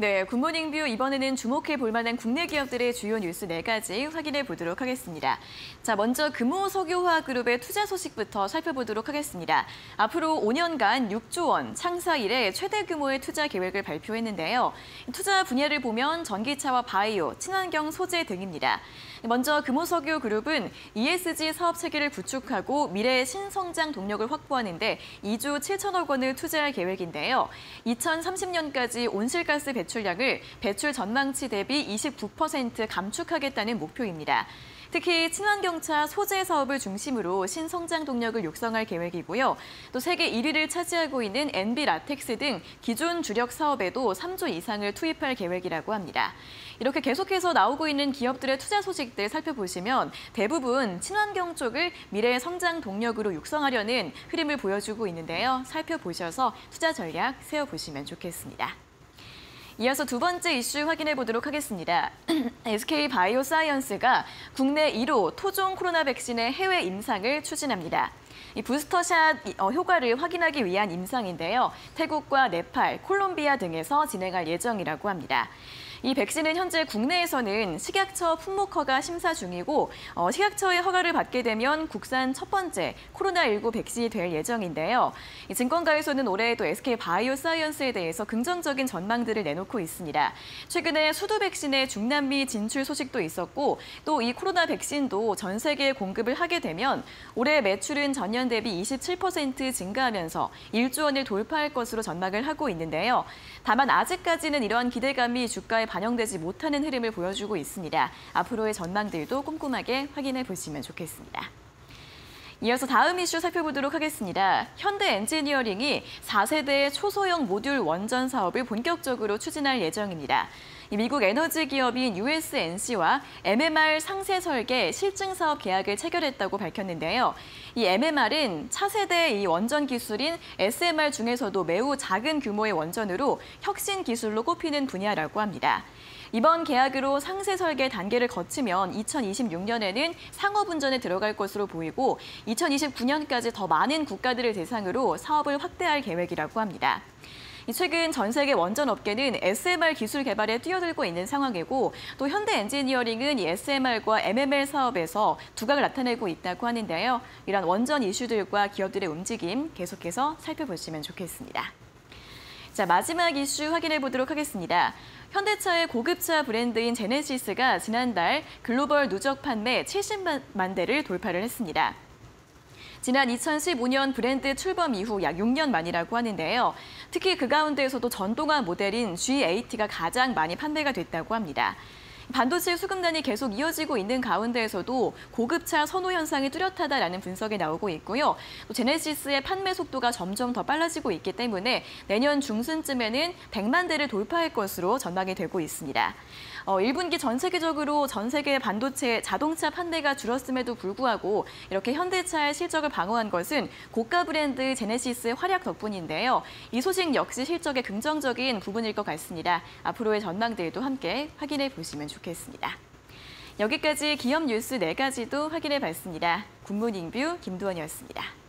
네, 굿모닝 뷰 이번에는 주목해 볼 만한 국내 기업들의 주요 뉴스 네 가지 확인해 보도록 하겠습니다. 자, 먼저 금호석유화학 그룹의 투자 소식부터 살펴보도록 하겠습니다. 앞으로 5년간 6조 원 창사 이래 최대 규모의 투자 계획을 발표했는데요. 투자 분야를 보면 전기차와 바이오, 친환경 소재 등입니다. 먼저 금호석유 그룹은 ESG 사업 체계를 구축하고 미래 신성장 동력을 확보하는 데 2조 7천억 원을 투자할 계획인데요. 2030년까지 온실가스 배출 량을 배출 전망치 대비 29% 감축하겠다는 목표입니다. 특히 친환경차 소재 사업을 중심으로 신성장 동력을 육성할 계획이고요. 또 세계 1위를 차지하고 있는 NB 라텍스 등 기존 주력 사업에도 3조 이상을 투입할 계획이라고 합니다. 이렇게 계속해서 나오고 있는 기업들의 투자 소식들 살펴보시면 대부분 친환경 쪽을 미래의 성장 동력으로 육성하려는 흐름을 보여주고 있는데요. 살펴보셔서 투자 전략 세워보시면 좋겠습니다. 이어서 두 번째 이슈 확인해 보도록 하겠습니다. SK 바이오사이언스가 국내 1호 토종 코로나 백신의 해외 임상을 추진합니다. 이 부스터샷 어, 효과를 확인하기 위한 임상인데요. 태국과 네팔, 콜롬비아 등에서 진행할 예정이라고 합니다. 이 백신은 현재 국내에서는 식약처 품목허가 심사 중이고 어, 식약처의 허가를 받게 되면 국산 첫 번째 코로나19 백신이 될 예정인데요. 이 증권가에서는 올해 또 SK 바이오사이언스에 대해서 긍정적인 전망들을 내놓고 있습니다. 최근에 수두 백신의 중남미 진출 소식도 있었고 또 이 코로나 백신도 전 세계에 공급을 하게 되면 올해 매출은 전년 대비 27% 증가하면서 1조 원을 돌파할 것으로 전망을 하고 있는데요. 다만 아직까지는 이러한 기대감이 주가에 반영되지 못하는 흐름을 보여주고 있습니다. 앞으로의 전망들도 꼼꼼하게 확인해 보시면 좋겠습니다. 이어서 다음 이슈 살펴보도록 하겠습니다. 현대 엔지니어링이 4세대 초소형 모듈 원전 사업을 본격적으로 추진할 예정입니다. 미국 에너지 기업인 USNC와 MMR 상세 설계 실증 사업 계약을 체결했다고 밝혔는데요. 이 MMR은 차세대 이 원전 기술인 SMR 중에서도 매우 작은 규모의 원전으로 혁신 기술로 꼽히는 분야라고 합니다. 이번 계약으로 상세 설계 단계를 거치면 2026년에는 상업 운전에 들어갈 것으로 보이고 2029년까지 더 많은 국가들을 대상으로 사업을 확대할 계획이라고 합니다. 최근 전 세계 원전 업계는 SMR 기술 개발에 뛰어들고 있는 상황이고 또 현대 엔지니어링은 이 SMR과 MML 사업에서 두각을 나타내고 있다고 하는데요. 이런 원전 이슈들과 기업들의 움직임 계속해서 살펴보시면 좋겠습니다. 자, 마지막 이슈 확인해 보도록 하겠습니다. 현대차의 고급차 브랜드인 제네시스가 지난달 글로벌 누적 판매 70만 대를 돌파를 했습니다. 지난 2015년 브랜드 출범 이후 약 6년 만이라고 하는데요. 특히 그 가운데에서도 전동화 모델인 G80가 가장 많이 판매가 됐다고 합니다. 반도체 수급난이 계속 이어지고 있는 가운데에서도 고급차 선호 현상이 뚜렷하다라는 분석이 나오고 있고요. 또 제네시스의 판매 속도가 점점 더 빨라지고 있기 때문에 내년 중순쯤에는 100만 대를 돌파할 것으로 전망이 되고 있습니다. 어, 1분기 전 세계적으로 전 세계 반도체 자동차 판매가 줄었음에도 불구하고 이렇게 현대차의 실적을 방어한 것은 고가 브랜드 제네시스의 활약 덕분인데요. 이 소식 역시 실적에 긍정적인 부분일 것 같습니다. 앞으로의 전망들도 함께 확인해 보시면 좋겠습니다. 여기까지 기업 뉴스 네가지도 확인해 봤습니다. 굿모닝 뷰 김두원이었습니다.